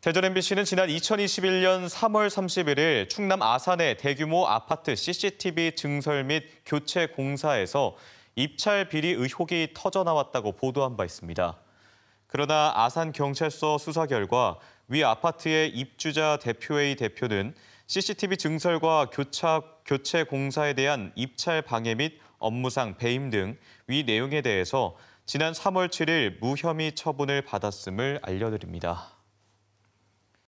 대전 MBC는 지난 2021년 3월 31일 충남 아산의 대규모 아파트 CCTV 증설 및 교체 공사에서 입찰 비리 의혹이 터져나왔다고 보도한 바 있습니다. 그러나 아산경찰서 수사 결과 위 아파트의 입주자 대표회의 대표는 CCTV 증설과 교차, 교체 공사에 대한 입찰 방해 및 업무상 배임 등 위 내용에 대해서 지난 3월 7일 무혐의 처분을 받았음을 알려드립니다.